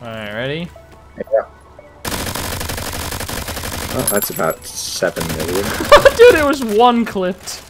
Alright, ready? Yeah. Oh, that's about seven million. Dude, it was one clipped.